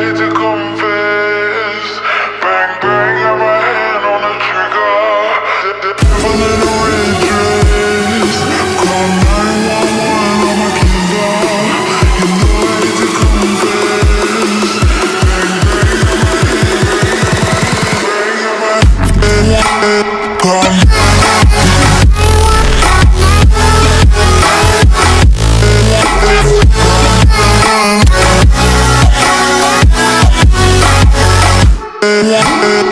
to You